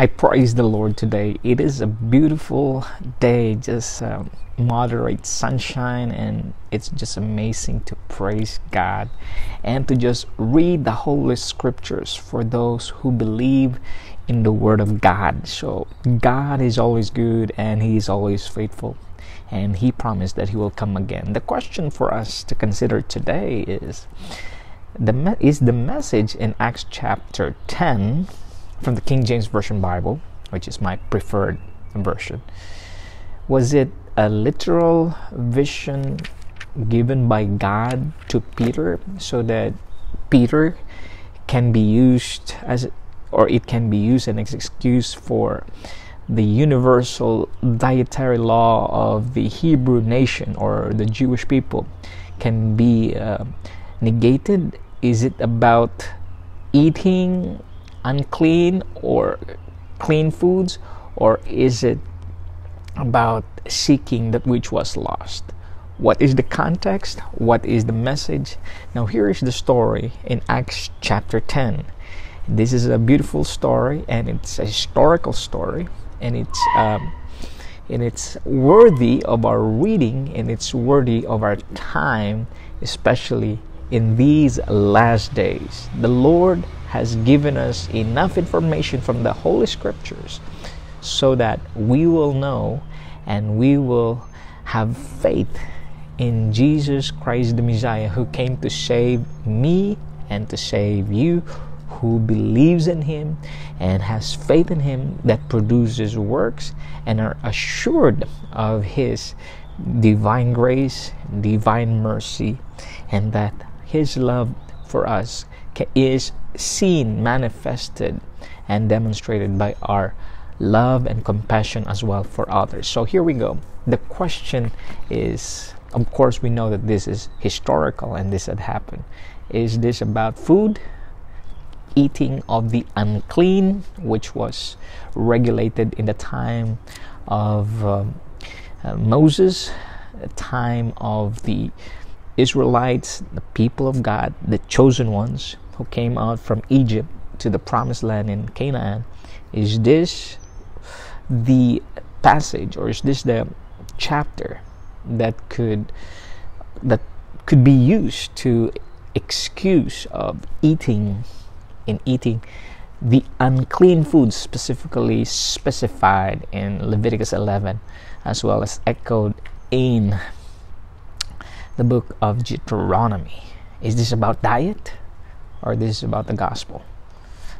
I praise the Lord today. It is a beautiful day, just um, moderate sunshine, and it's just amazing to praise God and to just read the Holy Scriptures for those who believe in the Word of God. So, God is always good and He is always faithful, and He promised that He will come again. The question for us to consider today is the is the message in Acts chapter 10 from the King James Version Bible, which is my preferred version. Was it a literal vision given by God to Peter so that Peter can be used as or it can be used as an excuse for the universal dietary law of the Hebrew nation or the Jewish people can be uh, negated? Is it about eating unclean or clean foods, or is it about seeking that which was lost? What is the context? What is the message? Now, here is the story in Acts chapter 10. This is a beautiful story, and it's a historical story, and it's um, and it's worthy of our reading, and it's worthy of our time, especially in these last days. The Lord has given us enough information from the Holy Scriptures so that we will know and we will have faith in Jesus Christ the Messiah who came to save me and to save you who believes in him and has faith in him that produces works and are assured of his divine grace, divine mercy, and that his love for us is seen, manifested, and demonstrated by our love and compassion as well for others. So here we go. The question is of course, we know that this is historical and this had happened. Is this about food? Eating of the unclean, which was regulated in the time of um, uh, Moses, the time of the Israelites, the people of God, the chosen ones, who came out from Egypt to the promised land in Canaan, is this the passage or is this the chapter that could that could be used to excuse of eating in eating the unclean foods specifically specified in Leviticus 11 as well as echoed in the book of Deuteronomy. Is this about diet? Or this is about the gospel.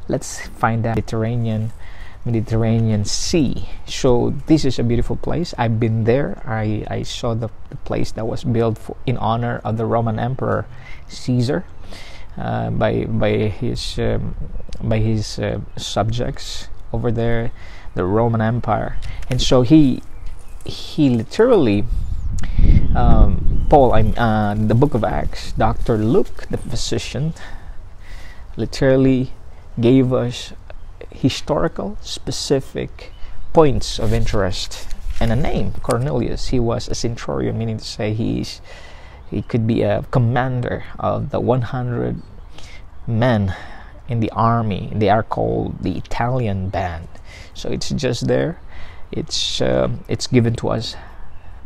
Let's find that Mediterranean Mediterranean Sea. So this is a beautiful place. I've been there. I, I saw the, the place that was built for, in honor of the Roman Emperor Caesar uh, by by his um, by his uh, subjects over there, the Roman Empire. And so he he literally um, Paul, I'm uh, the Book of Acts. Doctor Luke, the physician, literally gave us historical specific points of interest and a name. Cornelius he was a centurion meaning to say he's he could be a commander of the 100 men in the army. They are called the italian band. So it's just there. It's uh, it's given to us.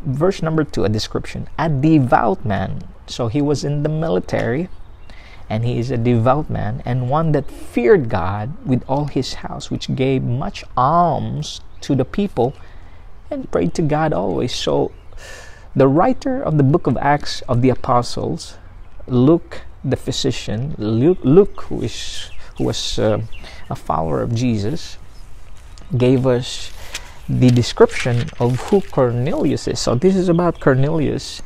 Verse number two a description. A devout man. So he was in the military and he is a devout man and one that feared God with all his house, which gave much alms to the people and prayed to God always. So, the writer of the book of Acts of the Apostles, Luke the physician, Luke, Luke who is who was uh, a follower of Jesus, gave us the description of who Cornelius is. So this is about Cornelius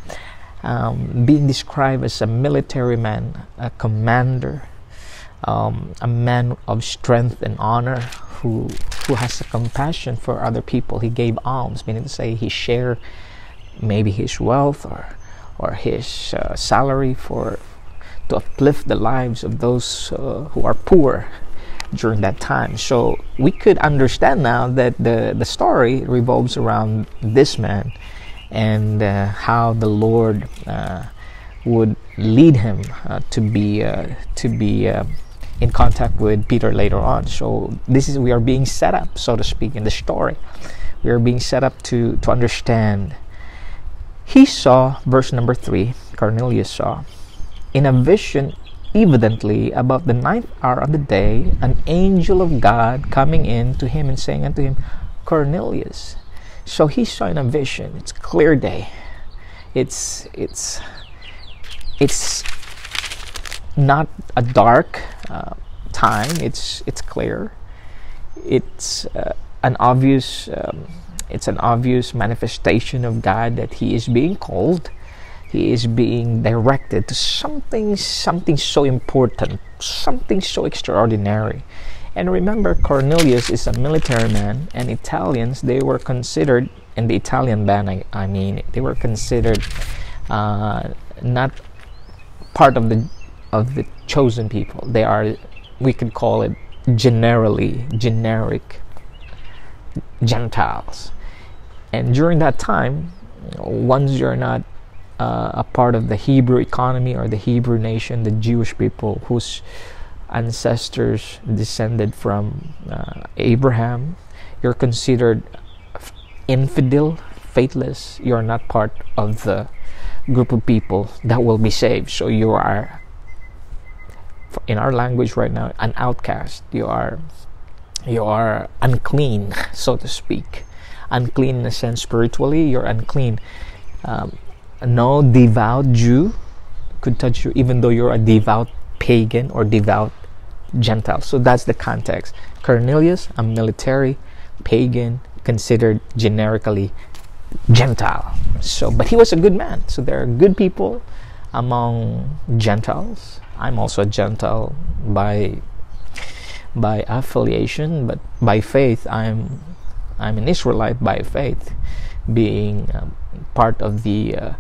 um, being described as a military man, a commander, um, a man of strength and honor who who has a compassion for other people. He gave alms, meaning to say he shared maybe his wealth or or his uh, salary for to uplift the lives of those uh, who are poor during that time. So we could understand now that the the story revolves around this man and uh, how the Lord uh, would lead him uh, to be to be in contact with Peter later on. So this is we are being set up, so to speak, in the story. We are being set up to to understand. He saw verse number three. Cornelius saw in a vision evidently about the ninth hour of the day an angel of God coming in to him and saying unto him, Cornelius. So he's saw in a vision. It's clear day. It's it's it's not a dark uh, time. It's it's clear. It's uh, an obvious um, it's an obvious manifestation of God that He is being called. He is being directed to something something so important, something so extraordinary. And remember, Cornelius is a military man, and Italians they were considered in the Italian band. I, I mean, they were considered uh, not part of the of the chosen people. They are, we could call it generally generic Gentiles. And during that time, once you're not uh, a part of the Hebrew economy or the Hebrew nation, the Jewish people whose ancestors descended from uh, Abraham, you're considered infidel, faithless. You're not part of the group of people that will be saved. So you are in our language right now an outcast you are you are unclean so to speak unclean in a sense spiritually you're unclean um, no devout jew could touch you even though you're a devout pagan or devout gentile so that's the context. Cornelius a military pagan considered generically gentile. So but he was a good man. So there are good people among gentiles. I'm also a Gentile by by affiliation, but by faith I'm I'm an Israelite by faith, being um, part of the uh,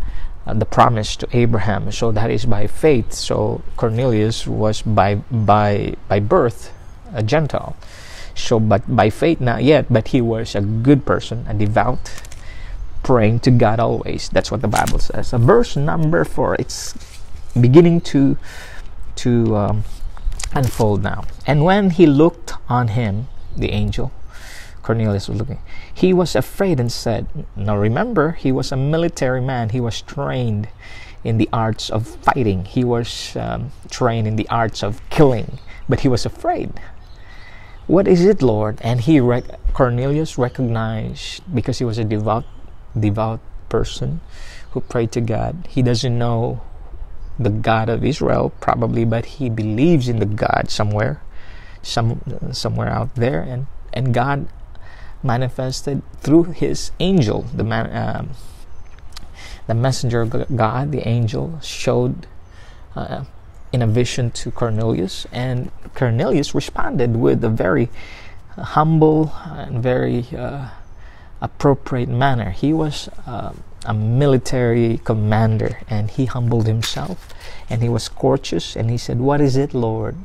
uh, the promise to Abraham. So that is by faith. So Cornelius was by by by birth a Gentile. So, but by faith not yet. But he was a good person, a devout, praying to God always. That's what the Bible says. A verse number four. It's beginning to to um, unfold now. And when he looked on him, the angel, Cornelius was looking, he was afraid and said, Now remember, he was a military man, he was trained in the arts of fighting, he was um, trained in the arts of killing, but he was afraid. What is it, Lord? And he rec- Cornelius recognized because he was a devout, devout person who prayed to God. He doesn't know the God of Israel, probably, but he believes in the God somewhere, some somewhere out there, and and God manifested through His angel, the man, um, the messenger of God, the angel showed uh, in a vision to Cornelius, and Cornelius responded with a very humble and very uh, appropriate manner. He was. Uh, a military commander and he humbled himself and he was courteous and he said what is it lord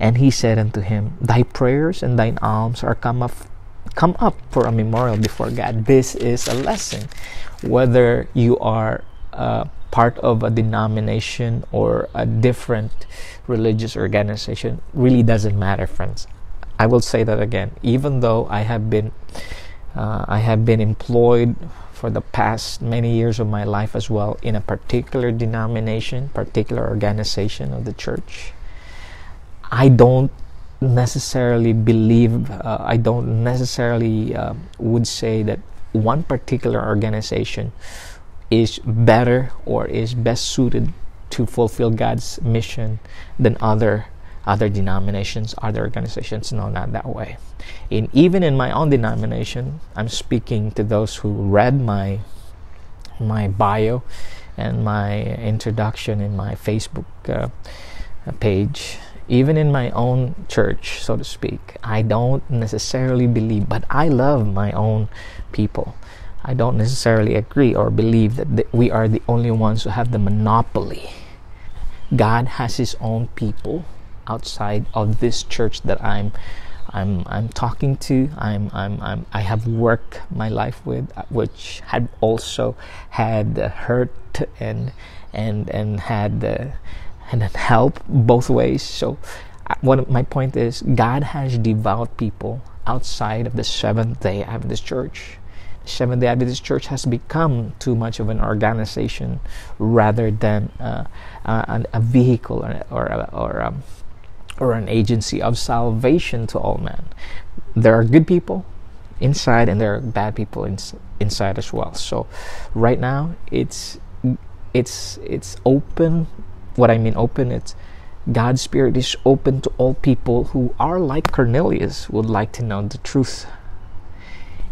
and he said unto him thy prayers and thine alms are come up come up for a memorial before god. This is a lesson. Whether you are uh, part of a denomination or a different religious organization really doesn't matter friends. I will say that again. Even though i have been uh, i have been employed for the past many years of my life as well in a particular denomination, particular organization of the church. I don't necessarily believe, uh, I don't necessarily uh, would say that one particular organization is better or is best suited to fulfill God's mission than other other denominations, other organizations. No, not that way. In even in my own denomination, I'm speaking to those who read my my bio and my introduction in my Facebook uh, page. Even in my own church, so to speak, I don't necessarily believe, but I love my own people. I don't necessarily agree or believe that th- we are the only ones who have the monopoly. God has His own people outside of this church that I'm I'm I'm talking to I'm I'm, I'm I have worked my life with uh, which had also had hurt and and and had uh, and then help both ways so what my point is, God has devout people outside of the Seventh Day Adventist Church. The Seventh Day Adventist Church has become too much of an organization rather than uh, uh, a vehicle or or, or, um, or an agency of salvation to all men. There are good people inside, and there are bad people in, inside as well. So, right now, it's it's it's open. What I mean open, it God's Spirit is open to all people who are like Cornelius, would like to know the truth.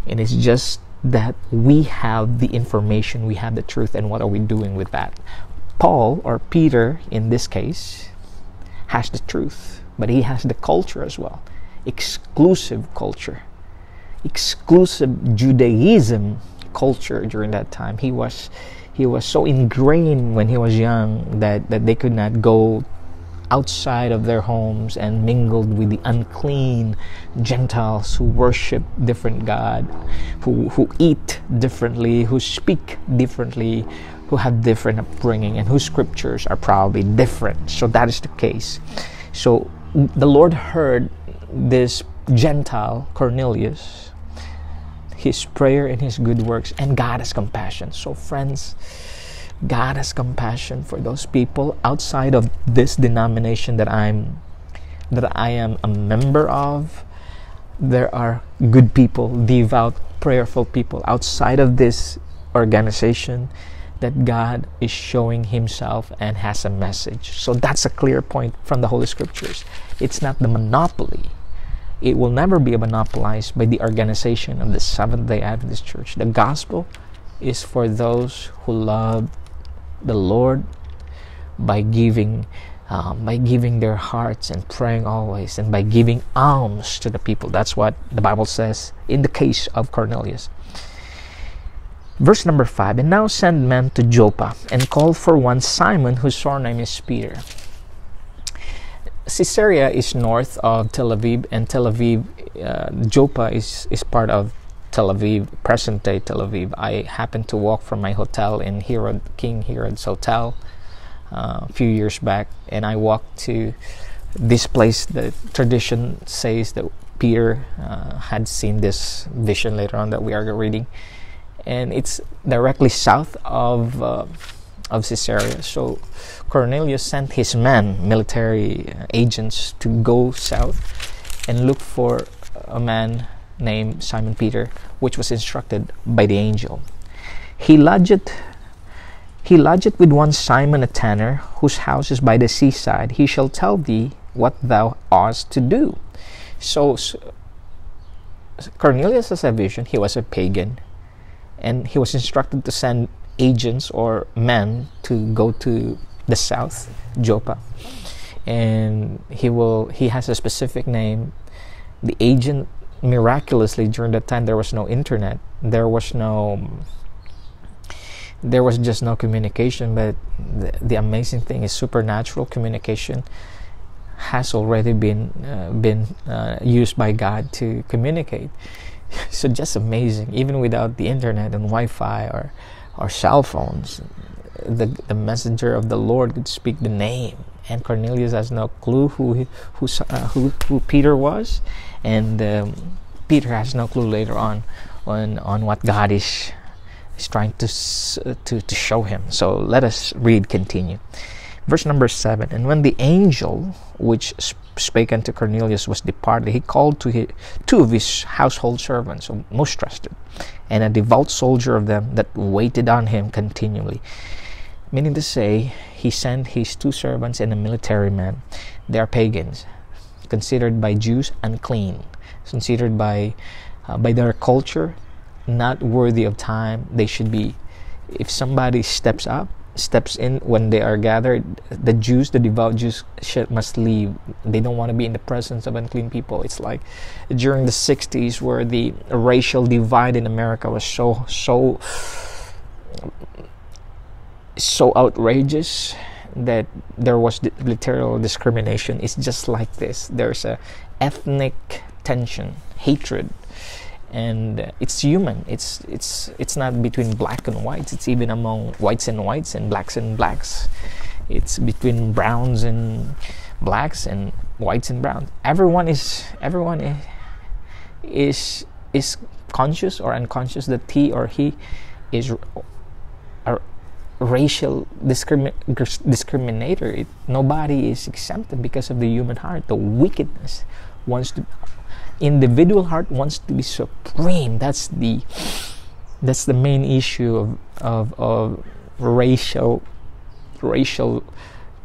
And it's just that we have the information, we have the truth, and what are we doing with that? Paul, or Peter in this case, has the truth, but he has the culture as well. Exclusive culture. Exclusive Judaism culture during that time. He was he was so ingrained when he was young that, that they could not go outside of their homes and mingled with the unclean Gentiles who worship different God, who, who eat differently, who speak differently, who have different upbringing, and whose scriptures are probably different. So that is the case. So the Lord heard this Gentile Cornelius, his prayer and his good works, and God has compassion. So, friends, God has compassion for those people outside of this denomination that I'm that I am a member of. There are good people, devout, prayerful people outside of this organization that God is showing Himself and has a message. So that's a clear point from the Holy Scriptures. It's not the monopoly. It will never be monopolized by the organization of the Seventh day Adventist Church. The gospel is for those who love the Lord by giving um, by giving their hearts and praying always and by giving alms to the people. That's what the bible says in the case of cornelius. Verse number 5 and now send men to joppa and call for one simon whose surname is peter caesarea is north of tel aviv and tel aviv uh, joppa is, is part of Tel Aviv, present day Tel Aviv. I happened to walk from my hotel in Herod, King Herod's Hotel uh, a few years back, and I walked to this place. The tradition says that Peter uh, had seen this vision later on that we are reading, and it's directly south of uh, of Caesarea. So Cornelius sent his men, military agents, to go south and look for a man named Simon Peter, which was instructed by the angel. He lodged he lodged with one Simon a tanner, whose house is by the seaside. He shall tell thee what thou oughtest to do. So, so Cornelius has a vision. He was a pagan, and he was instructed to send agents or men to go to the south, Joppa, and he will. He has a specific name. The agent miraculously during that time there was no internet there was no there was just no communication but the, the amazing thing is supernatural communication has already been uh, been uh, used by God to communicate so just amazing even without the internet and wi-fi or or cell phones the the messenger of the Lord could speak the name and Cornelius has no clue who who uh, who, who Peter was and um, Peter has no clue later on on on what God is is trying to to to show him. So let us read continue. Verse number 7 And when the angel which spake unto Cornelius was departed, he called to his, two of his household servants, most trusted, and a devout soldier of them that waited on him continually. Meaning to say, he sent his two servants and a military man. They are pagans, considered by Jews unclean considered by uh, by their culture not worthy of time they should be if somebody steps up steps in when they are gathered the jews the devout jews must leave. They don't want to be in the presence of unclean people. It's like during the 60s where the racial divide in america was so so so outrageous that there was literal discrimination. It's just like this. There's a ethnic tension, hatred, and it's human. It's it's it's not between black and whites. It's even among whites and whites and blacks and blacks. It's between browns and blacks and whites and browns. Everyone is everyone is is, is conscious or unconscious that he or he is a racial discrimi- discriminator. It, nobody is exempted because of the human heart. The wickedness wants to individual heart wants to be supreme. That's the that's the main issue of of, of racial racial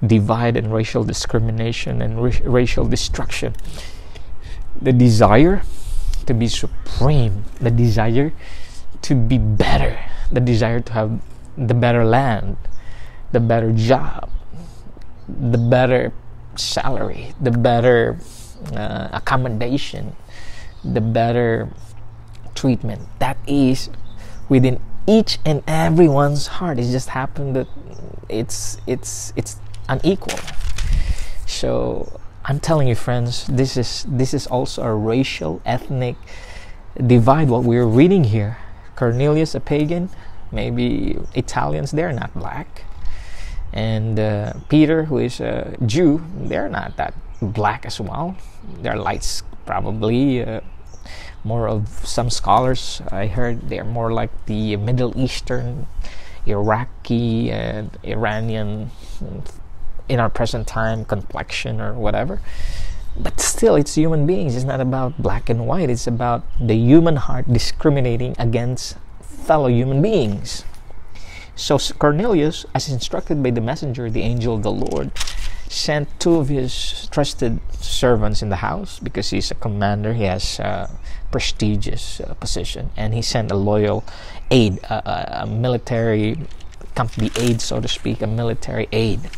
divide and racial discrimination and ra- racial destruction. The desire to be supreme, the desire to be better, the desire to have the better land, the better job, the better salary, the better uh, accommodation, the better treatment. That is within each and everyone's heart. It just happened that it's it's it's unequal. So I'm telling you, friends, this is this is also a racial, ethnic divide. What we're reading here, Cornelius, a pagan, maybe Italians, they're not black, and uh, Peter, who is a Jew, they're not that black as well. They're lights, probably. Uh, more of some scholars I heard they're more like the Middle Eastern, Iraqi and Iranian in our present time complexion or whatever. But still, it's human beings. It's not about black and white. It's about the human heart discriminating against fellow human beings. So Cornelius, as instructed by the messenger, the angel of the Lord, sent two of his trusted servants in the house because he's a commander. He has a prestigious uh, position, and he sent a loyal aide, a, a military company aide, so to speak, a military aide.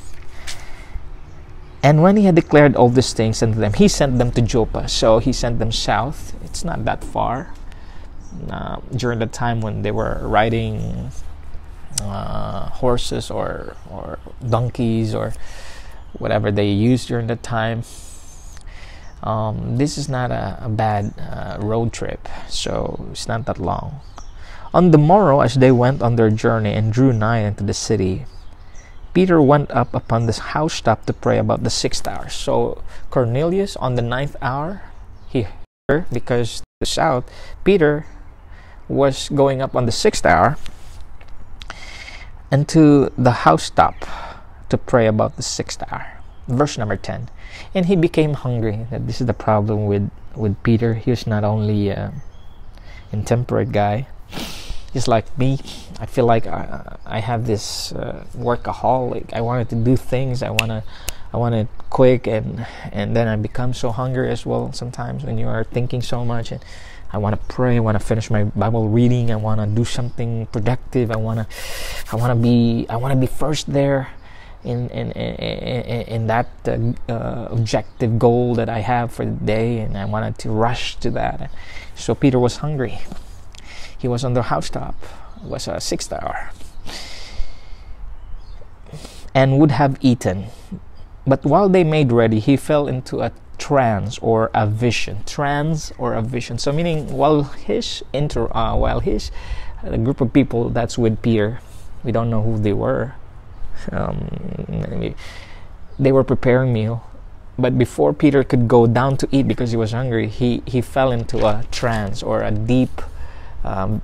And when he had declared all these things unto them, he sent them to Joppa. So he sent them south. It's not that far. Uh, during the time when they were riding uh, horses or or donkeys or whatever they used during that time. Um, this is not a, a bad uh, road trip, so it's not that long. On the morrow, as they went on their journey and drew nigh into the city, Peter went up upon the housetop to pray about the sixth hour. So Cornelius, on the ninth hour, he heard because the south, Peter was going up on the sixth hour into the housetop to pray about the sixth hour. Verse number 10. And he became hungry. That this is the problem with, with Peter. He was not only an intemperate guy, he's like me. I feel like I, I have this uh, workaholic. I wanted to do things. I want to I want it quick and and then I become so hungry as well sometimes when you are thinking so much and I want to pray. I want to finish my Bible reading. I want to do something productive. I want to I want to be I want to be first there in in in, in that uh, uh, objective goal that I have for the day, and I wanted to rush to that. So Peter was hungry. He was on the housetop. It was a sixth hour, and would have eaten. But while they made ready, he fell into a trance or a vision. Trance or a vision. So meaning, while his inter, uh, while his uh, group of people that's with Peter, we don't know who they were um, they were preparing meal but before peter could go down to eat because he was hungry he, he fell into a trance or a deep um,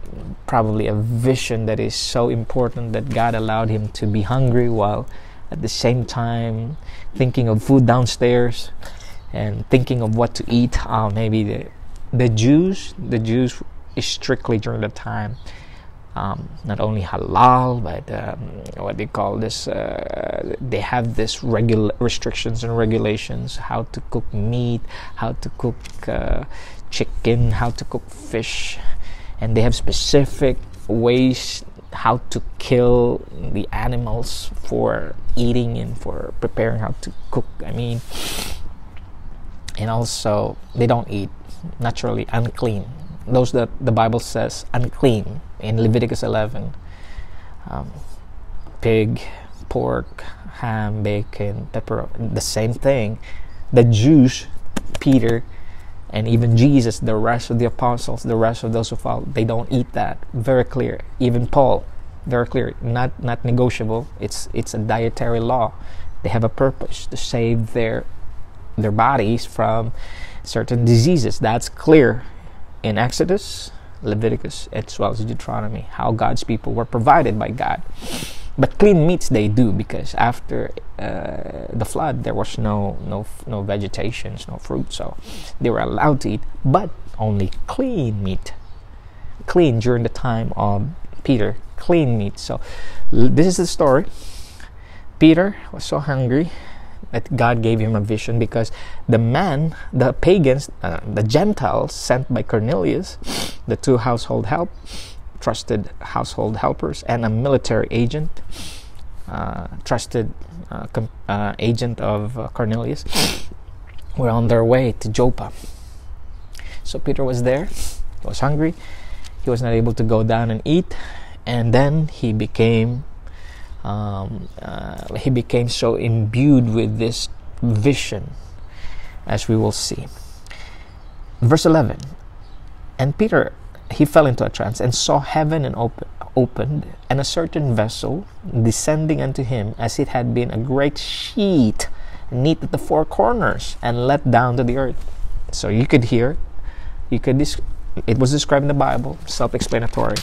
probably a vision that is so important that god allowed him to be hungry while at the same time thinking of food downstairs and thinking of what to eat. Uh, maybe the, the jews the jews is strictly during the time um, not only halal, but um, what they call this, uh, they have this regular restrictions and regulations how to cook meat, how to cook uh, chicken, how to cook fish, and they have specific ways how to kill the animals for eating and for preparing how to cook. I mean, and also they don't eat naturally unclean those that the Bible says unclean in Leviticus 11 um, pig, pork, ham, bacon, pepper, the same thing. The Jews, Peter, and even Jesus, the rest of the apostles, the rest of those who follow, they don't eat that. Very clear. Even Paul, very clear. Not not negotiable. It's it's a dietary law. They have a purpose to save their their bodies from certain diseases. That's clear in Exodus, Leviticus, as well as Deuteronomy, how God's people were provided by God. But clean meats they do because after uh, the flood there was no no no vegetations, no fruit, so they were allowed to eat, but only clean meat. Clean during the time of Peter, clean meat. So this is the story. Peter was so hungry that God gave him a vision because the man, the pagans, uh, the Gentiles sent by Cornelius, the two household help, trusted household helpers, and a military agent, uh, trusted uh, com- uh, agent of uh, Cornelius, were on their way to Joppa. So Peter was there. He was hungry. He was not able to go down and eat, and then he became um, uh, he became so imbued with this vision, as we will see. Verse 11 And Peter, he fell into a trance and saw heaven and open, opened, and a certain vessel descending unto him as it had been a great sheet knit at the four corners and let down to the earth. So you could hear, you could, it was described in the Bible, self explanatory,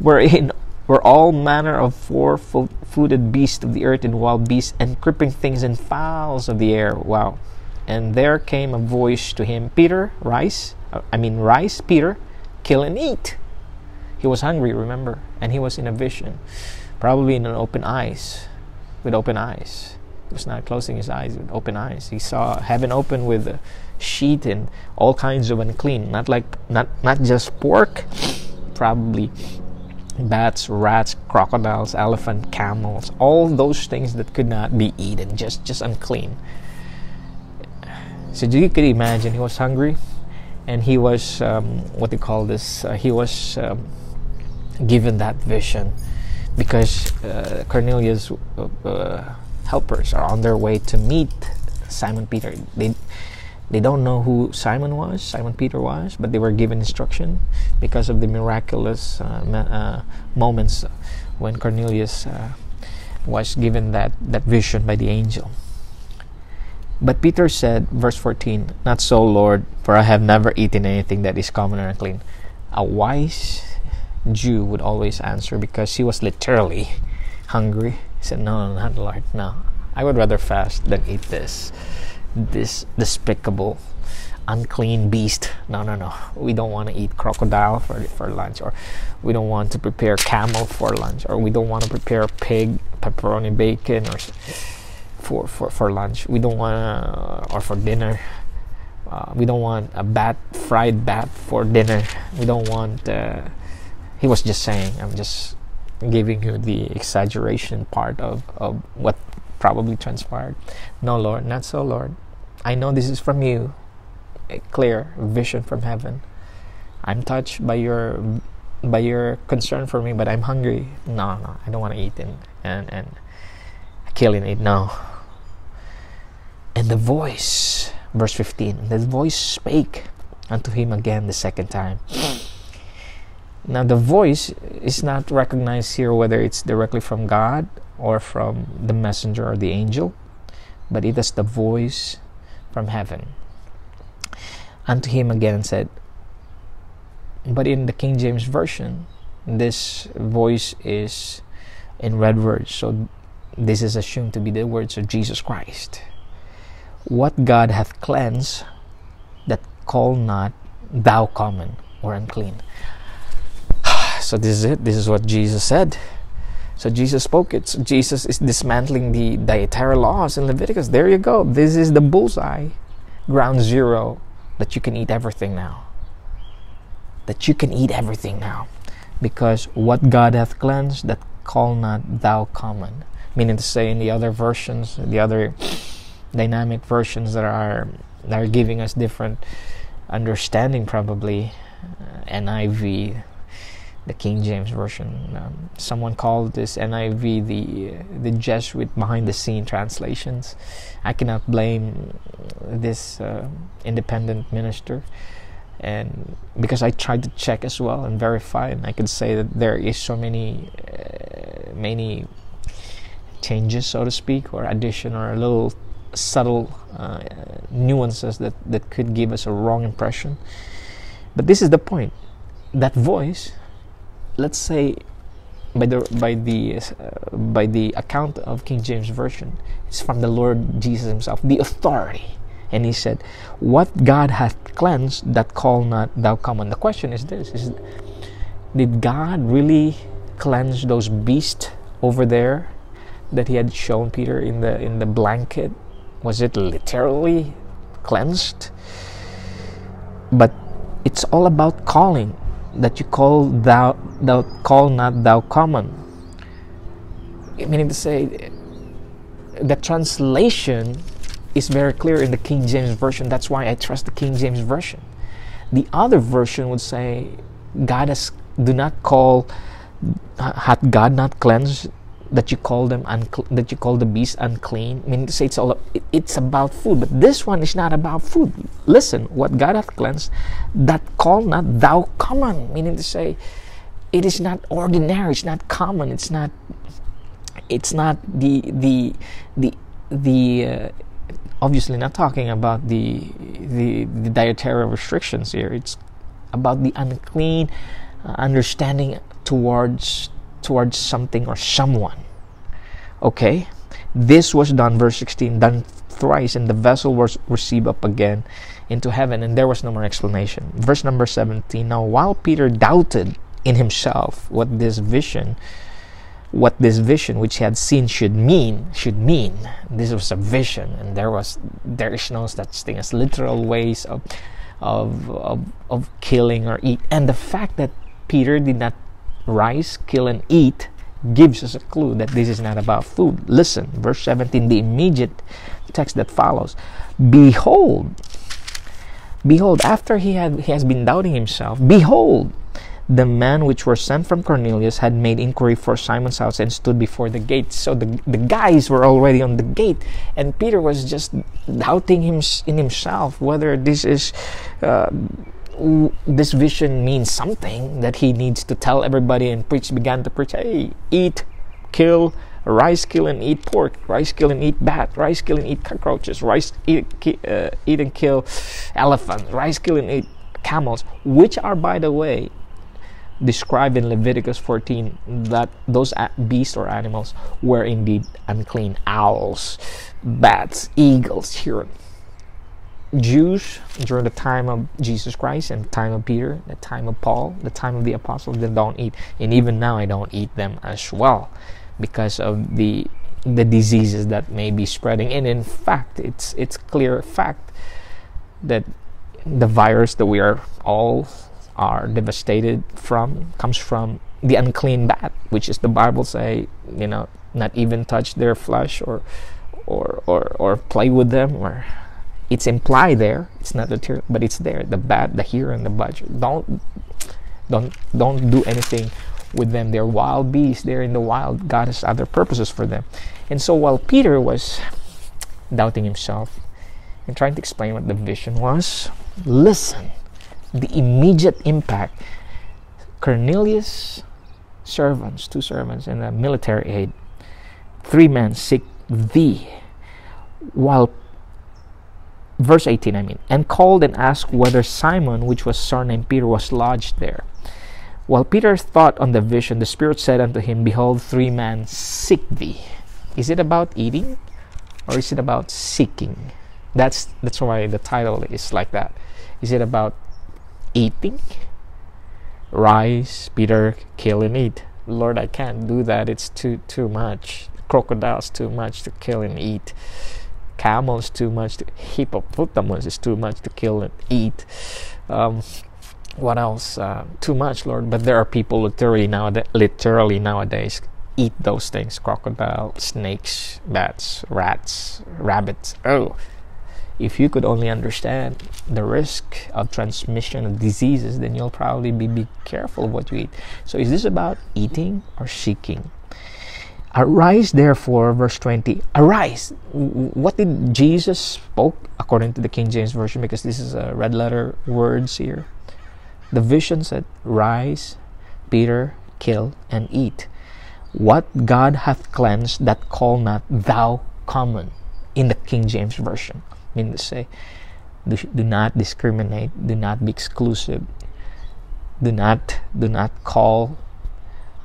wherein were all manner of four footed beasts of the earth and wild beasts and creeping things and fowls of the air. Wow. And there came a voice to him, Peter, rise. Uh, I mean, rise, Peter, kill and eat. He was hungry, remember? And he was in a vision, probably in an open eyes, with open eyes. He was not closing his eyes with open eyes. He saw heaven open with a sheet and all kinds of unclean, not like not not just pork, probably bats, rats, crocodiles, elephant, camels, all those things that could not be eaten, just just unclean. So you could imagine he was hungry, and he was um, what they call this. Uh, he was um, given that vision because uh, Cornelius' uh, uh helpers are on their way to meet Simon Peter. They they don't know who Simon was, Simon Peter was, but they were given instruction because of the miraculous uh, uh, moments when Cornelius uh, was given that, that vision by the angel. But Peter said, verse 14, Not so, Lord, for I have never eaten anything that is common or unclean. A wise Jew would always answer because he was literally hungry. He said, No, no, not Lord, no. I would rather fast than eat this this despicable unclean beast. No, no, no. We don't want to eat crocodile for for lunch, or we don't want to prepare camel for lunch, or we don't want to prepare pig pepperoni bacon or for for for lunch. We don't want or for dinner. Uh, we don't want a bat fried bat for dinner. We don't want. Uh, he was just saying. I'm just giving you the exaggeration part of of what probably transpired. No, Lord, not so, Lord. I know this is from you, a clear vision from heaven. I'm touched by your by your concern for me, but I'm hungry. No, no, I don't want to eat and and and kill and eat. No. And the voice, verse 15, the voice spake unto him again the second time. Now the voice is not recognized here whether it's directly from God or from the messenger or the angel, but it is the voice from heaven. Unto him again said, but in the King James Version, this voice is in red words, so this is assumed to be the words of Jesus Christ. What God hath cleansed, that call not thou common or unclean. so this is it. This is what Jesus said. So Jesus spoke it. So Jesus is dismantling the dietary laws in Leviticus. There you go. This is the bullseye, ground zero, that you can eat everything now. That you can eat everything now. Because what God hath cleansed, that call not thou common. Meaning to say in the other versions, the other dynamic versions that are that are giving us different understanding probably uh, NIV the King James version. Um, someone called this NIV the the Jesuit behind the scene translations. I cannot blame this uh, independent minister, and because I tried to check as well and verify, and I could say that there is so many uh, many changes, so to speak, or addition or a little subtle uh, nuances that, that could give us a wrong impression. But this is the point. That voice, let's say, by the by the uh, by the account of King James version, it's from the Lord Jesus Himself, the authority. And He said, "What God hath cleansed, that call not thou common." The question is this: Is did God really cleanse those beasts over there that He had shown Peter in the in the blanket? Was it literally cleansed? But it's all about calling that you call thou thou call not thou common. Meaning to say the translation is very clear in the King James version. That's why I trust the King James version. The other version would say God has do not call hath God not cleansed that you call them uncl- that you call the beast unclean. I mean, to say it's all it, it's about food, but this one is not about food. Listen, what God hath cleansed, that call not thou common. Meaning to say, it is not ordinary. It's not common. It's not. It's not the the the the. Uh, obviously, not talking about the, the the dietary restrictions here. It's about the unclean uh, understanding towards towards something or someone. Okay? This was done, verse 16, done thrice, and the vessel was received up again into heaven, and there was no more explanation. Verse number 17 Now, while Peter doubted in himself what this vision, what this vision which he had seen should mean, should mean, this was a vision, and there was there is no such thing as literal ways of of, of, of killing or eat. And the fact that Peter did not rise, kill, and eat gives us a clue that this is not about food. Listen, verse 17, the immediate text that follows. Behold, behold, after he had he has been doubting himself, behold, the man which were sent from Cornelius had made inquiry for Simon's house and stood before the gate. So the, the guys were already on the gate, and Peter was just doubting him in himself whether this is uh, this vision means something that he needs to tell everybody and preach began to preach hey eat kill rice kill and eat pork rice kill and eat bat rice kill and eat cockroaches rice eat, uh, eat and kill elephants rice kill and eat camels which are by the way described in leviticus 14 that those beasts or animals were indeed unclean owls bats eagles here Jews during the time of Jesus Christ and time of Peter, the time of Paul, the time of the apostles, they don't eat. And even now I don't eat them as well because of the the diseases that may be spreading. And in fact, it's it's clear fact that the virus that we are all are devastated from comes from the unclean bat, which is the Bible say, you know, not even touch their flesh or or or, or play with them or it's implied there. It's not the but it's there. The bad, the here, and the budget. Don't don't don't do anything with them. They're wild beasts. They're in the wild. God has other purposes for them. And so while Peter was doubting himself and trying to explain what the vision was, listen. The immediate impact. Cornelius' servants, two servants, and a military aide, three men seek thee, while verse 18 i mean and called and asked whether simon which was surnamed peter was lodged there. While peter thought on the vision the spirit said unto him behold three men seek thee. Is it about eating or is it about seeking? That's that's why the title is like that. Is it about eating? Rise peter kill and eat. Lord i can't do that. It's too too much. Crocodiles too much to kill and eat camels too much to hippopotamus is too much to kill and eat. Um, what else? Uh, too much lord. But there are people literally nowadays literally nowadays eat those things. Crocodile snakes bats rats rabbits. Oh if you could only understand the risk of transmission of diseases then you'll probably be, be careful of what you eat. So is this about eating or seeking Arise, therefore, verse 20. Arise. What did Jesus spoke according to the King James Version? Because this is a red letter words here. The vision said, Rise, Peter, kill, and eat. What God hath cleansed, that call not thou common. in the King James Version. I mean to say, do, do not discriminate, do not be exclusive, do not do not call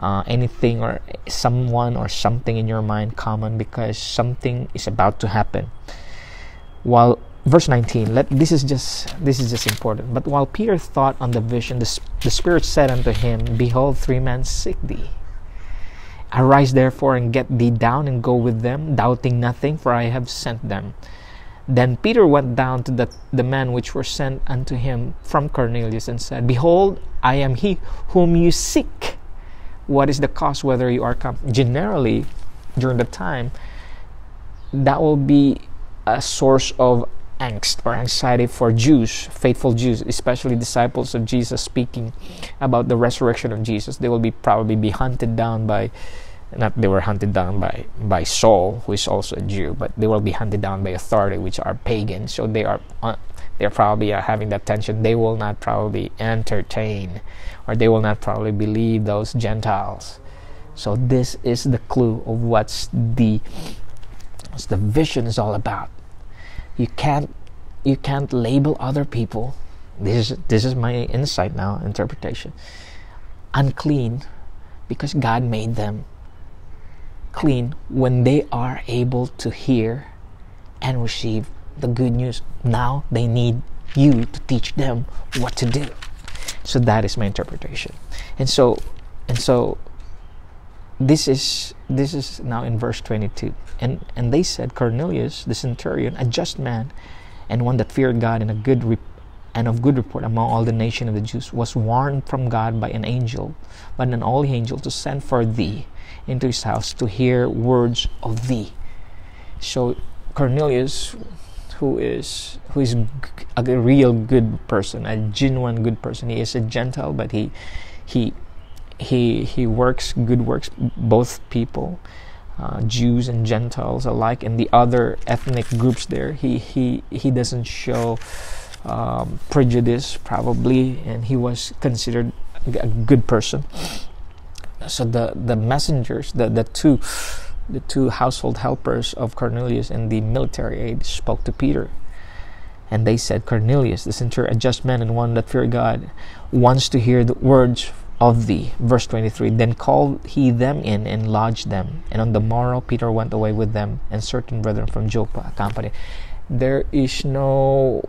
uh, anything or someone or something in your mind common because something is about to happen. While verse 19 let this is just this is just important. But while peter thought on the vision the, the spirit said unto him behold three men seek thee. Arise therefore and get thee down and go with them doubting nothing for i have sent them. Then peter went down to the, the men which were sent unto him from cornelius and said behold i am he whom you seek what is the cause whether you are come generally during the time that will be a source of angst or anxiety for Jews, faithful Jews, especially disciples of Jesus, speaking about the resurrection of Jesus. They will be probably be hunted down by, not they were hunted down by by Saul, who is also a Jew, but they will be hunted down by authority, which are pagan. So they are uh, they're probably uh, having that tension. They will not probably entertain, or they will not probably believe those Gentiles. So this is the clue of what's the what's the vision is all about you can't you can't label other people this is this is my insight now interpretation unclean because God made them clean when they are able to hear and receive the good news. Now they need you to teach them what to do. So that is my interpretation. And so and so this is this is now in verse 22 and and they said cornelius the centurion a just man and one that feared god and a good rep- and of good report among all the nation of the jews was warned from god by an angel by an holy angel to send for thee into his house to hear words of thee. So cornelius who is who is a real good person a genuine good person. He is a gentile but he he he he works good works both people uh, Jews and Gentiles alike and the other ethnic groups there. He he he doesn't show um, prejudice probably and he was considered a good person. So the the messengers the the two the two household helpers of Cornelius and the military aide spoke to Peter and they said Cornelius the centurion a just man and one that feared God wants to hear the words of thee. Verse 23 Then called he them in and lodged them. And on the morrow Peter went away with them, and certain brethren from Joppa accompanied. There is no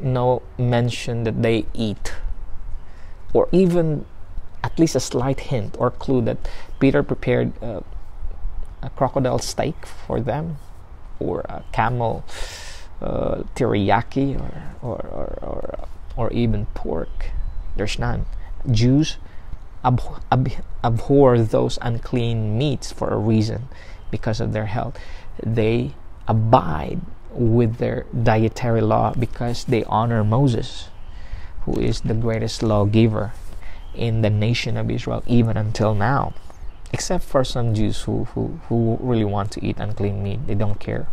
no mention that they eat, or even at least a slight hint or clue that Peter prepared uh, a crocodile steak for them, or a camel uh, teriyaki, or or, or or or even pork. There's none. Jews ab- ab- abhor those unclean meats for a reason because of their health. They abide with their dietary law because they honor Moses, who is the greatest lawgiver in the nation of Israel, even until now. Except for some Jews who, who, who really want to eat unclean meat, they don't care,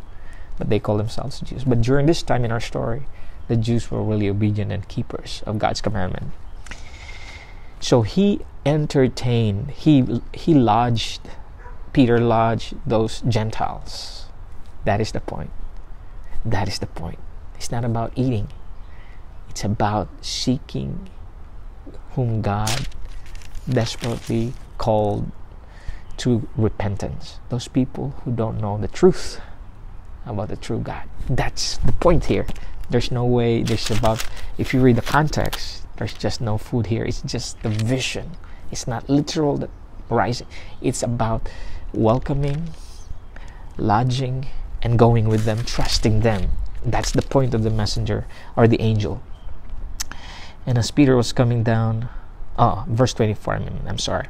but they call themselves Jews. But during this time in our story, the Jews were really obedient and keepers of God's commandment. So he entertained, he, he lodged, Peter lodged those Gentiles. That is the point. That is the point. It's not about eating, it's about seeking whom God desperately called to repentance. Those people who don't know the truth about the true God. That's the point here. There's no way, there's about, if you read the context, there's just no food here. It's just the vision. It's not literal rising. It's about welcoming, lodging, and going with them, trusting them. That's the point of the messenger or the angel. And as Peter was coming down, oh, verse 24, I mean, I'm sorry.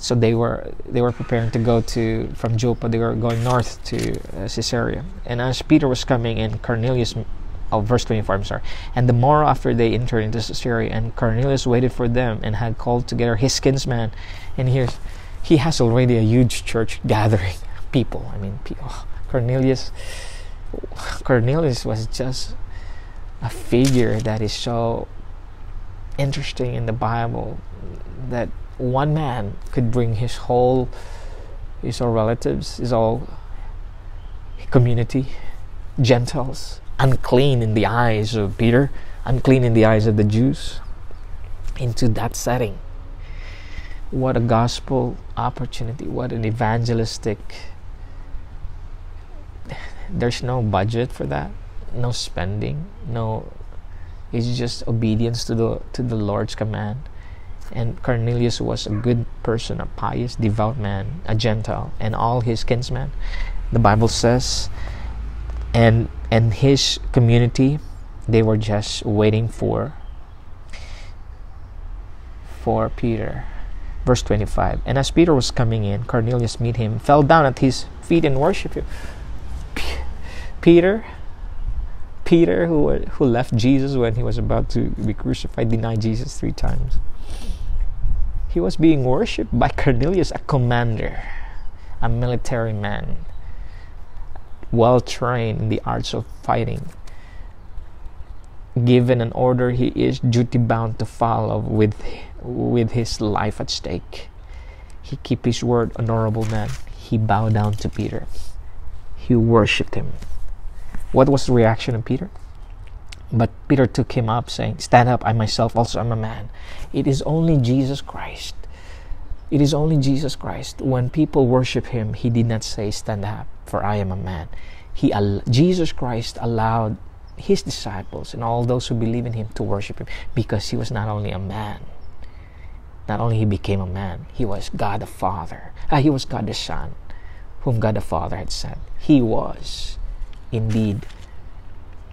So they were they were preparing to go to from Joppa. They were going north to uh, Caesarea. And as Peter was coming in, Cornelius oh, verse 24, I'm sorry. And the morrow after they entered into Caesarea, and Cornelius waited for them and had called together his kinsmen. And here's, he has already a huge church gathering people. I mean, oh, Cornelius, Cornelius was just a figure that is so interesting in the Bible that one man could bring his whole, his all relatives, his all community, Gentiles, unclean in the eyes of Peter, unclean in the eyes of the Jews, into that setting. What a gospel opportunity, what an evangelistic. There's no budget for that, no spending, no it's just obedience to the to the Lord's command. And Cornelius was a good person, a pious, devout man, a Gentile, and all his kinsmen. The Bible says, and and his community, they were just waiting for for Peter. Verse 25. And as Peter was coming in, Cornelius met him, fell down at his feet and worshiped him. P- Peter, Peter, who, who left Jesus when he was about to be crucified, denied Jesus three times. He was being worshipped by Cornelius, a commander, a military man, well trained in the arts of fighting. Given an order, he is duty bound to follow with, with his life at stake. He kept his word, honorable man. He bowed down to Peter. He worshipped him. What was the reaction of Peter? But Peter took him up, saying, Stand up, I myself also am a man. It is only Jesus Christ. It is only Jesus Christ. When people worship him, he did not say, Stand up, for I am a man. He, Jesus Christ allowed his disciples and all those who believe in him to worship him because he was not only a man, not only he became a man, he was God the Father. Ah, he was God the Son, whom God the Father had sent. He was indeed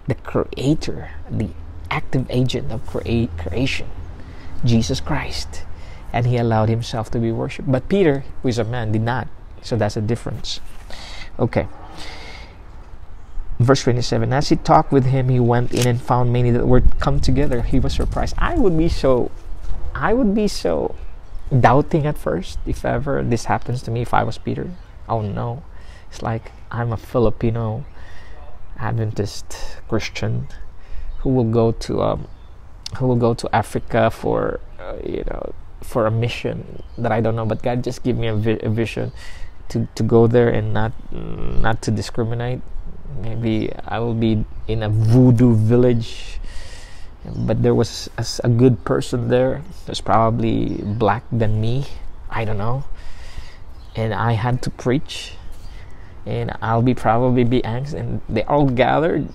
the creator, the active agent of crea- creation, Jesus Christ. And he allowed himself to be worshipped. But Peter, who is a man, did not. So that's a difference. Okay. Verse 27 As he talked with him, he went in and found many that were come together. He was surprised. I would be so, I would be so doubting at first if ever this happens to me if I was Peter. Oh no. It's like I'm a Filipino Adventist Christian who will go to um, who will go to Africa for uh, you know for a mission that I don't know, but God just give me a, vi- a vision to to go there and not not to discriminate. Maybe I will be in a voodoo village, but there was a, a good person there. That's probably black than me. I don't know, and I had to preach and I'll be probably be anxious and they all gathered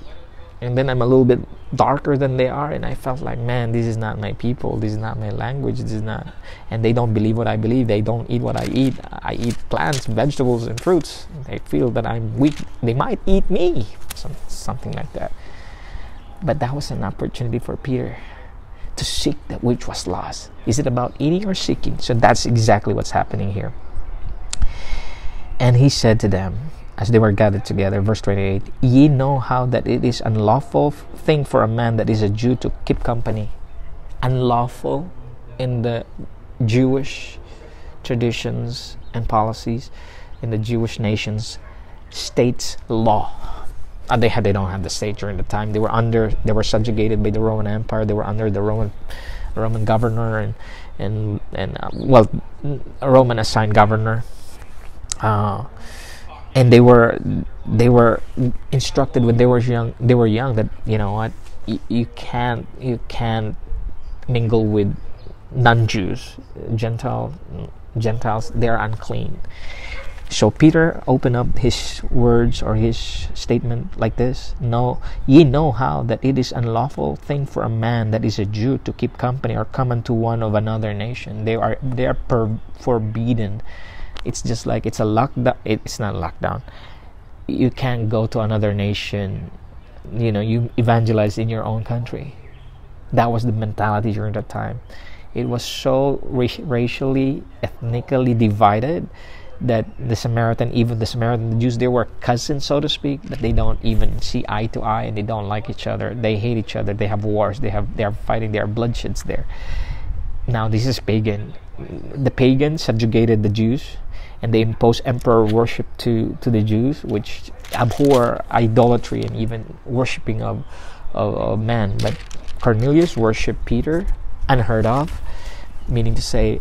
and then I'm a little bit darker than they are and I felt like man this is not my people this is not my language this is not and they don't believe what I believe they don't eat what I eat I eat plants vegetables and fruits they feel that I'm weak they might eat me Some, something like that. But that was an opportunity for Peter to seek that which was lost. Is it about eating or seeking? So that's exactly what's happening here. And he said to them as they were gathered together. Verse 28 Ye know how that it is unlawful thing for a man that is a Jew to keep company. Unlawful in the Jewish traditions and policies, in the Jewish nations, states law. Uh, they had they don't have the state during the time. They were under they were subjugated by the Roman Empire. They were under the Roman Roman governor and and and uh, well a Roman assigned governor. Uh, and they were they were instructed when they were young they were young that you know what you, you can't you can't mingle with non-Jews gentile gentiles they're unclean. So Peter opened up his words or his statement like this No, ye know how that it is unlawful thing for a man that is a Jew to keep company or come unto one of another nation. They are they are per- forbidden it's just like it's a lockdown it's not lockdown you can't go to another nation you know you evangelize in your own country that was the mentality during that time it was so racially ethnically divided that the Samaritan, even the Samaritan the Jews, they were cousins, so to speak, but they don't even see eye to eye and they don't like each other. They hate each other. They have wars. They have they are fighting. There are bloodsheds there. Now this is pagan. The pagans subjugated the Jews and they impose emperor worship to, to the Jews, which abhor idolatry and even worshiping of, of, of man. But Cornelius worshiped Peter, unheard of, meaning to say,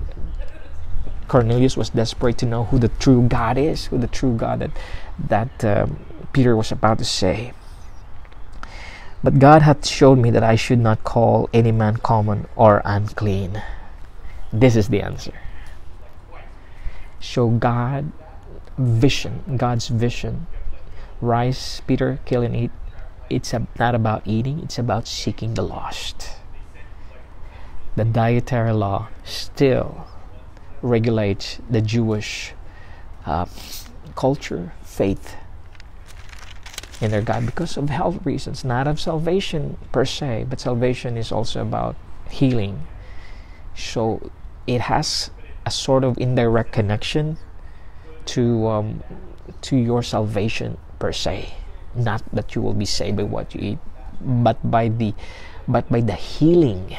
Cornelius was desperate to know who the true God is, who the true God that that um, Peter was about to say. But God hath showed me that I should not call any man common or unclean. This is the answer. Show God vision, God's vision. Rise, Peter, kill and eat. It's a, not about eating, it's about seeking the lost. The dietary law still regulates the Jewish uh, culture, faith, in their God because of health reasons, not of salvation per se, but salvation is also about healing. So it has a sort of indirect connection to um, to your salvation per se. Not that you will be saved by what you eat, but by the but by the healing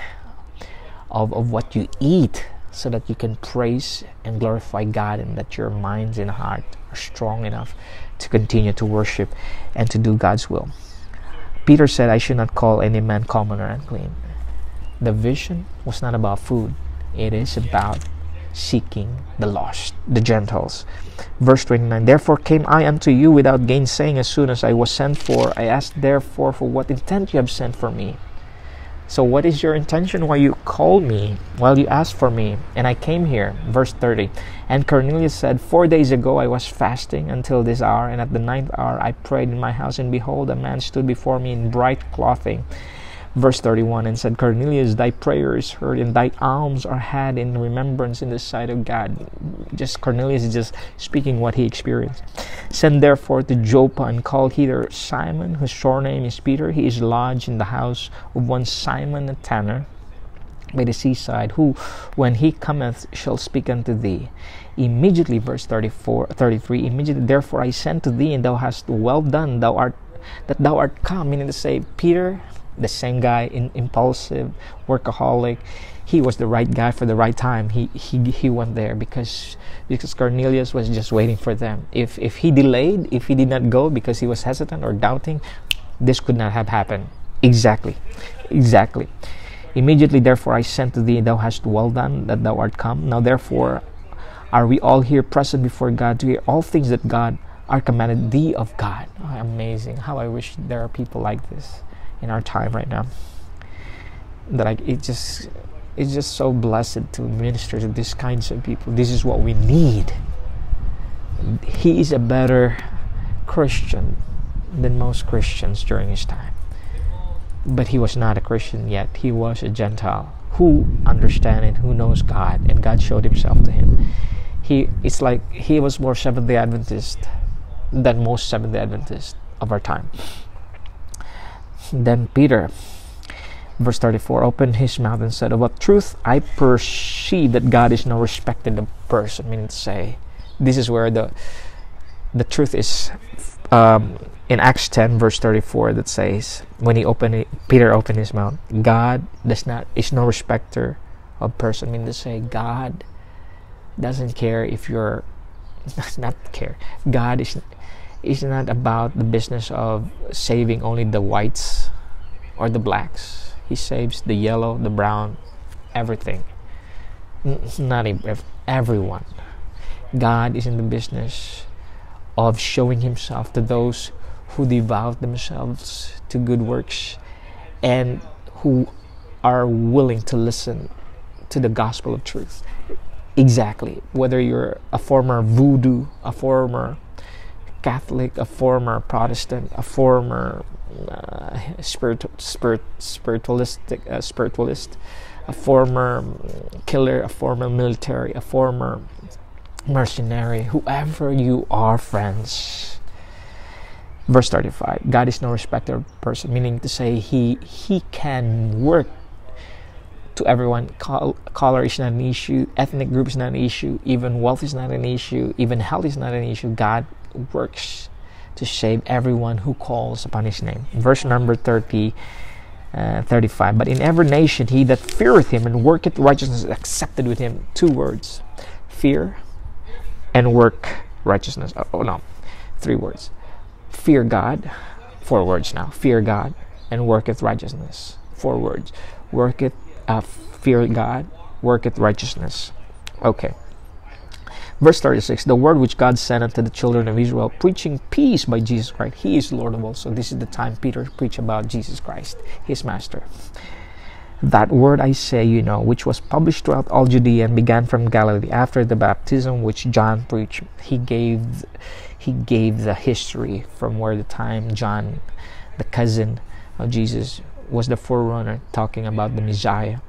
of, of what you eat so that you can praise and glorify God and that your minds and heart are strong enough to continue to worship and to do God's will. Peter said, I should not call any man common or unclean. The vision was not about food, it is about seeking the lost, the Gentiles. Verse 29 Therefore came I unto you without gainsaying as soon as I was sent for. I asked therefore for what intent you have sent for me. So, what is your intention why you called me, while you asked for me, and I came here? Verse 30. And Cornelius said, Four days ago I was fasting until this hour, and at the ninth hour I prayed in my house, and behold, a man stood before me in bright clothing verse 31 and said cornelius thy prayer is heard and thy alms are had in remembrance in the sight of god. Just cornelius is just speaking what he experienced. Send therefore to joppa and call hither simon whose surname is peter. He is lodged in the house of one simon a tanner by the seaside who when he cometh shall speak unto thee. Immediately verse 34 33 immediately therefore i sent to thee and thou hast well done. Thou art that thou art come meaning to say peter the same guy, in, impulsive, workaholic. He was the right guy for the right time. He he he went there because because Cornelius was just waiting for them. If if he delayed, if he did not go because he was hesitant or doubting, this could not have happened. Exactly, exactly. Immediately, therefore, I sent to thee, thou hast well done that thou art come. Now, therefore, are we all here present before God to hear all things that God are commanded thee of God? Oh, amazing! How I wish there are people like this in our time right now that I it just it's just so blessed to minister to these kinds of people. This is what we need. He is a better Christian than most Christians during his time. But he was not a Christian yet. He was a Gentile who understands who knows God, and God showed himself to him. He it's like he was more Seventh day Adventist than most Seventh day Adventists of our time. Then Peter, verse 34, opened his mouth and said, Of a truth I perceive that God is no respected of person. Meaning to say, this is where the the truth is um, in Acts 10, verse 34, that says, when he opened it, Peter opened his mouth, God does not is no respecter of person. Meaning to say, God doesn't care if you're not care. God is is not about the business of saving only the whites or the blacks. He saves the yellow, the brown, everything. Not everyone. God is in the business of showing Himself to those who devote themselves to good works and who are willing to listen to the gospel of truth. Exactly. Whether you're a former voodoo, a former Catholic, a former Protestant, a former uh, spirit, spirit, spiritualistic, uh, spiritualist, a former killer, a former military, a former mercenary, whoever you are, friends. Verse 35 God is no respecter of person, meaning to say, He, he can work to everyone. color is not an issue, ethnic group is not an issue, even wealth is not an issue, even health is not an issue. God works to save everyone who calls upon his name. Verse number 30, uh, 35. But in every nation he that feareth him and worketh righteousness is accepted with him. Two words fear and work righteousness. Oh, oh no, three words. Fear God, four words now. Fear God and worketh righteousness. Four words. Worketh, uh, fear God, worketh righteousness. Okay. Verse 36 The word which God sent unto the children of Israel, preaching peace by Jesus Christ. He is Lord of all. So, this is the time Peter preached about Jesus Christ, his master. That word I say, you know, which was published throughout all Judea and began from Galilee after the baptism which John preached. He gave, he gave the history from where the time John, the cousin of Jesus, was the forerunner, talking about the Messiah,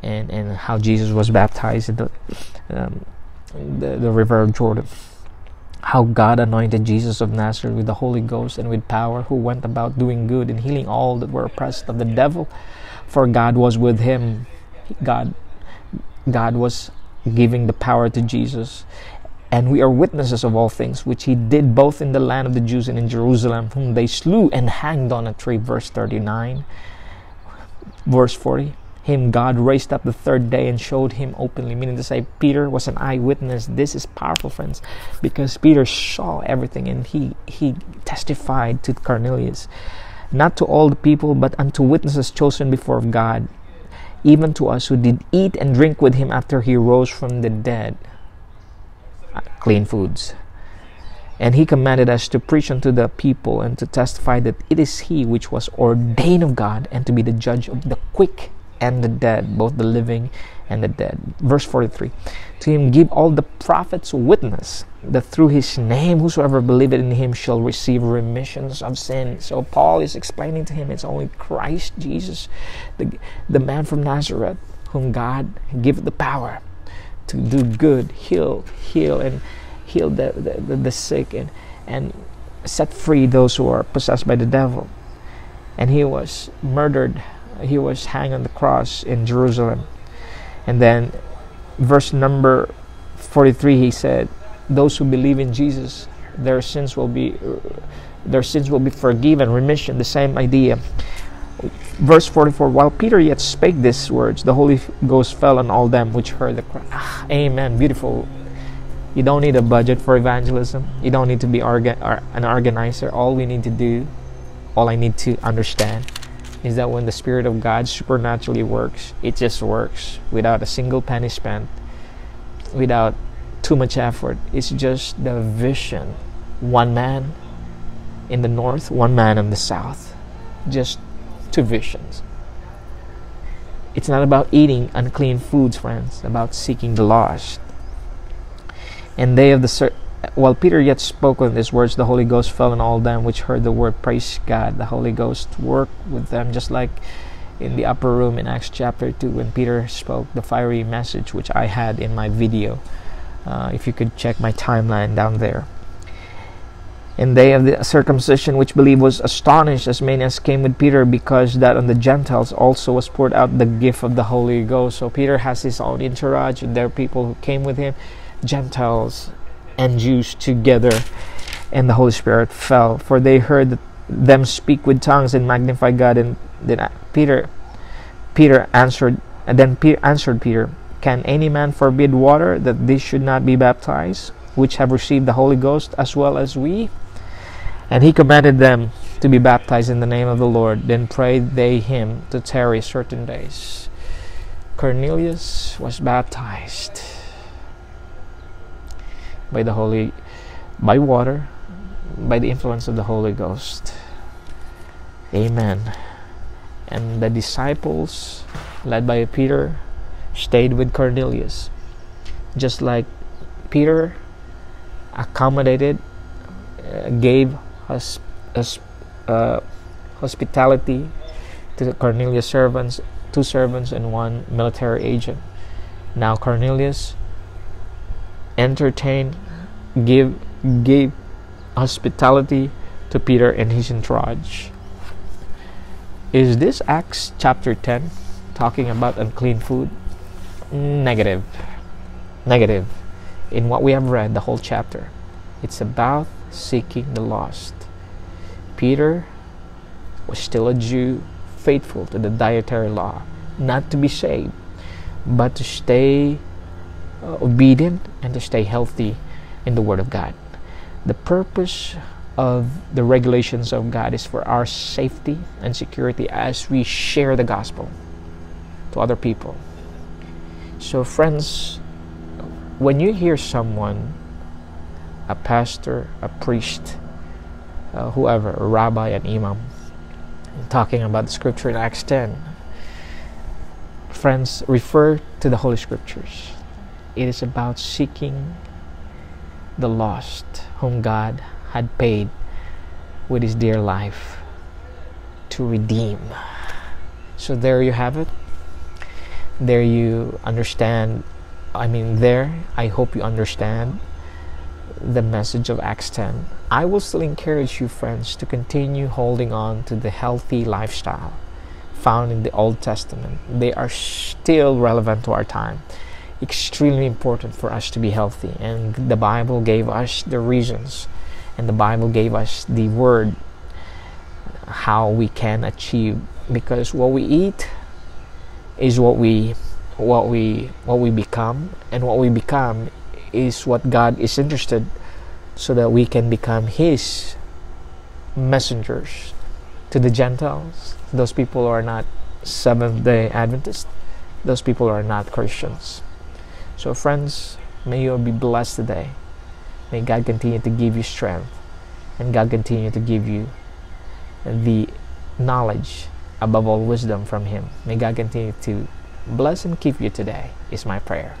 and and how Jesus was baptized the, um, the, the river of Jordan. How God anointed Jesus of Nazareth with the Holy Ghost and with power, who went about doing good and healing all that were oppressed of the devil for God was with him. God, God was giving the power to Jesus. And we are witnesses of all things which he did both in the land of the Jews and in Jerusalem, whom they slew and hanged on a tree. Verse 39. Verse 40. Him God raised up the third day and showed him openly, meaning to say Peter was an eyewitness. This is powerful, friends, because Peter saw everything and he he testified to Cornelius not to all the people, but unto witnesses chosen before God, even to us who did eat and drink with him after he rose from the dead. Uh, clean foods. And he commanded us to preach unto the people and to testify that it is he which was ordained of God and to be the judge of the quick and the dead, both the living and the dead. Verse 43 To him give all the prophets witness that through his name whosoever believeth in him shall receive remissions of sin. So Paul is explaining to him it's only Christ Jesus, the, the man from Nazareth, whom God give the power to do good, heal, heal, and heal the, the, the sick and, and set free those who are possessed by the devil. And he was murdered he was hanged on the cross in Jerusalem. And then, verse number 43, he said, Those who believe in Jesus, their sins will be. Their sins will be forgiven, remission, the same idea. Verse 44 While Peter yet spake these words, the Holy Ghost fell on all them which heard the cry. Ah, amen. Beautiful. You don't need a budget for evangelism. You don't need to be orga- an organizer. All we need to do, all I need to understand is that when the Spirit of God supernaturally works, it just works without a single penny spent, without too much effort. It's just the vision. One man in the north, one man in the south. Just two visions. It's not about eating unclean foods, friends, about seeking the lost. And they of the while Peter yet spoke on these words, the Holy Ghost fell on all them which heard the word. Praise God. The Holy Ghost worked with them just like in the upper room in Acts chapter 2 when Peter spoke the fiery message which I had in my video. Uh, if you could check my timeline down there. And they of the circumcision which believed was astonished as many as came with Peter because that on the Gentiles also was poured out the gift of the Holy Ghost. So Peter has his own entourage, and there are people who came with him, Gentiles and Jews together, and the Holy Spirit fell. For they heard them speak with tongues and magnify God. And then Peter, Peter answered, and then Peter answered Peter, Can any man forbid water that these should not be baptized, which have received the Holy Ghost as well as we? And he commanded them to be baptized in the name of the Lord. Then prayed they him to tarry certain days. Cornelius was baptized by the Holy, by water, by the influence of the Holy Ghost. Amen. And the disciples, led by Peter, stayed with Cornelius. Just like Peter accommodated, uh, gave us, uh, hospitality to Cornelius' servants, two servants and one military agent. Now Cornelius entertain, give, gave hospitality to Peter and his entourage. Is this Acts chapter 10 talking about unclean food? Negative. Negative. In what we have read, the whole chapter, it's about seeking the lost. Peter was still a Jew, faithful to the dietary law, not to be saved, but to stay uh, obedient and to stay healthy in the Word of God. The purpose of the regulations of God is for our safety and security as we share the gospel to other people. So, friends, when you hear someone, a pastor, a priest, uh, whoever, a rabbi, an imam, talking about the scripture in Acts 10, friends, refer to the Holy Scriptures. It is about seeking the lost whom God had paid with his dear life to redeem. So there you have it. There you understand. I mean, there, I hope you understand the message of Acts 10. I will still encourage you, friends, to continue holding on to the healthy lifestyle found in the Old Testament. They are still relevant to our time. Extremely important for us to be healthy. And the Bible gave us the reasons, and the Bible gave us the word how we can achieve. Because what we eat is what we what we what we become. And what we become is what God is interested so that we can become his messengers to the Gentiles. Those people are not Seventh day Adventists. Those people are not Christians so friends may you be blessed today. May God continue to give you strength and God continue to give you the knowledge above all wisdom from him. May god continue to bless and keep you today is my prayer